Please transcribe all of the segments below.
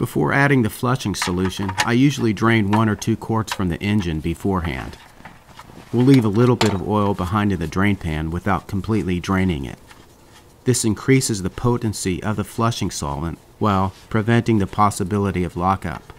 Before adding the flushing solution, I usually drain one or two quarts from the engine beforehand. We'll leave a little bit of oil behind in the drain pan without completely draining it. This increases the potency of the flushing solvent while preventing the possibility of lockup.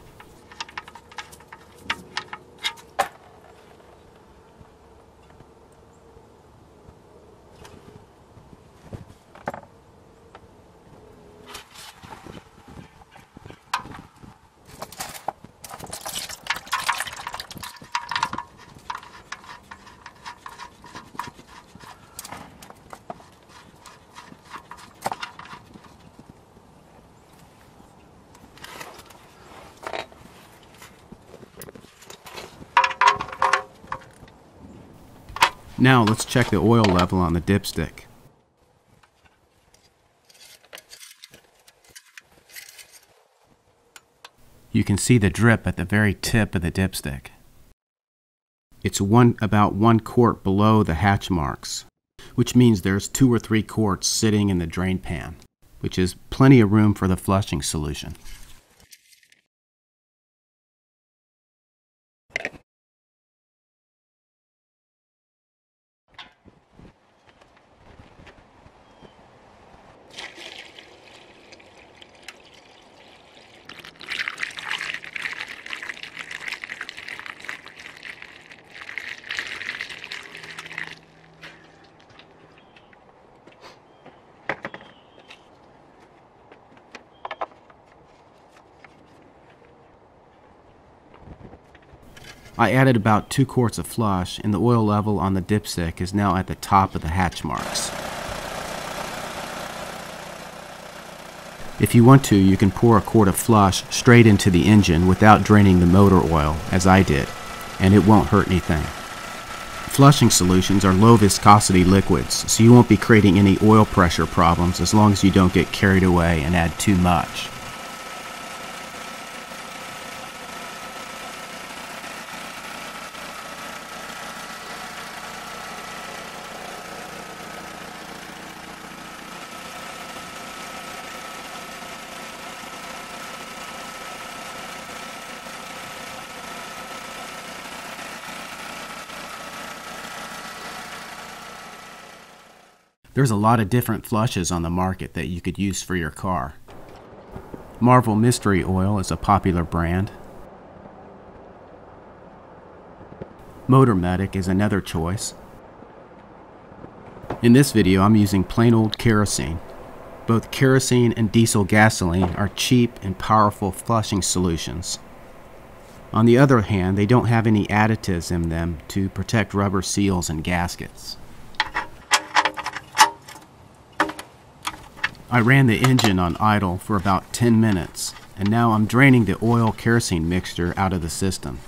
Now let's check the oil level on the dipstick. You can see the drip at the very tip of the dipstick. It's one about one quart below the hatch marks, which means there's two or three quarts sitting in the drain pan, which is plenty of room for the flushing solution. I added about 2 quarts of flush and the oil level on the dipstick is now at the top of the hatch marks. If you want to, you can pour a quart of flush straight into the engine without draining the motor oil, as I did, and it won't hurt anything. Flushing solutions are low viscosity liquids, so you won't be creating any oil pressure problems as long as you don't get carried away and add too much. There's a lot of different flushes on the market that you could use for your car. Marvel Mystery Oil is a popular brand. Motor Medic is another choice. In this video I'm using plain old kerosene. Both kerosene and diesel gasoline are cheap and powerful flushing solutions. On the other hand, they don't have any additives in them to protect rubber seals and gaskets. I ran the engine on idle for about 10 minutes, and now I'm draining the oil kerosene mixture out of the system.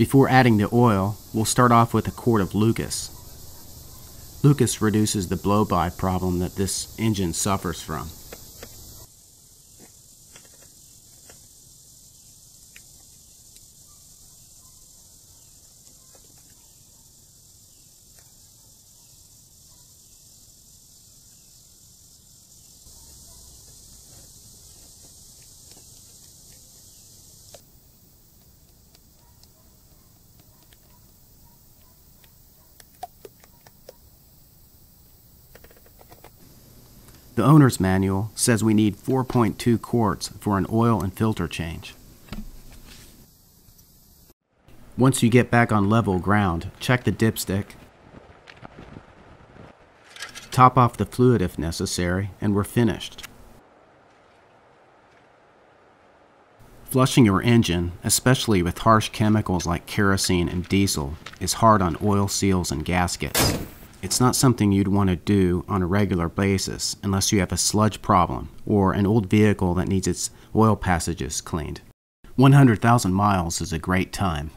Before adding the oil, we'll start off with a quart of Lucas. Lucas reduces the blow-by problem that this engine suffers from. The owner's manual says we need 4.2 quarts for an oil and filter change. Once you get back on level ground, check the dipstick, top off the fluid if necessary, and we're finished. Flushing your engine, especially with harsh chemicals like kerosene and diesel, is hard on oil seals and gaskets. It's not something you'd want to do on a regular basis unless you have a sludge problem or an old vehicle that needs its oil passages cleaned. 100,000 miles is a great time.